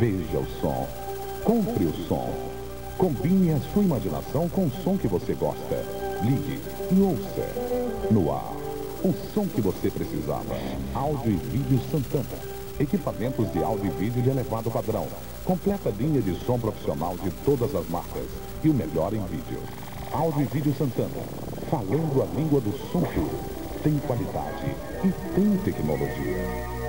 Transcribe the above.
Veja o som. Compre o som. Combine a sua imaginação com o som que você gosta. Ligue e ouça. No ar, o som que você precisava. Áudio e vídeo Santana. Equipamentos de áudio e vídeo de elevado padrão. Completa linha de som profissional de todas as marcas. E o melhor em vídeo. Áudio e vídeo Santana. Falando a língua do som puro. Tem qualidade e tem tecnologia.